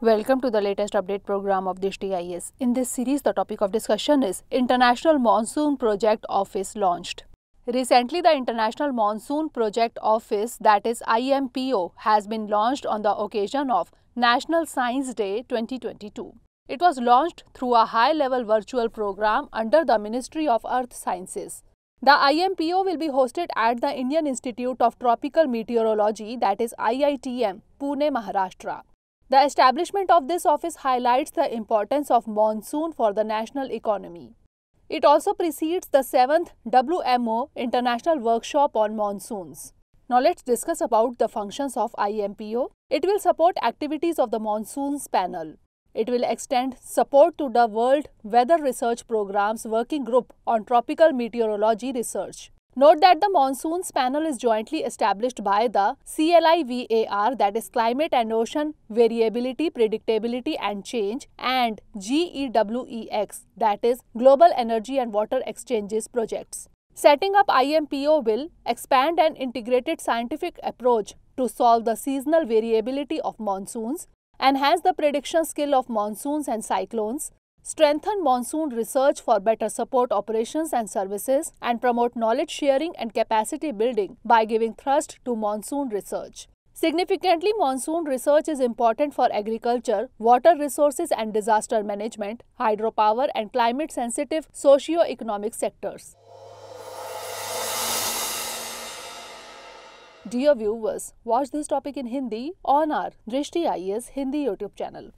Welcome to the latest update program of Drishti IAS. In this series, the topic of discussion is International Monsoon Project Office launched. Recently, the International Monsoon Project Office, that is IMPO, has been launched on the occasion of National Science Day 2022. It was launched through a high level virtual program under the Ministry of Earth Sciences. The IMPO will be hosted at the Indian Institute of Tropical Meteorology, that is IITM, Pune, Maharashtra. The establishment of this office highlights the importance of monsoon for the national economy. It also precedes the 7th WMO International Workshop on Monsoons. Now let's discuss about the functions of IMPO. It will support activities of the Monsoons Panel. It will extend support to the World Weather Research Program's Working Group on Tropical Meteorology Research. Note that the monsoons panel is jointly established by the CLIVAR that is Climate and Ocean Variability, Predictability and Change and GEWEX that is Global Energy and Water Exchanges projects. Setting up IMPO will expand an integrated scientific approach to solve the seasonal variability of monsoons, enhance the prediction skill of monsoons and cyclones, strengthen monsoon research for better support operations and services, and promote knowledge sharing and capacity building by giving thrust to monsoon research. Significantly, monsoon research is important for agriculture, water resources and disaster management, hydropower and climate-sensitive socio-economic sectors. Dear viewers, watch this topic in Hindi on our Drishti IAS Hindi YouTube channel.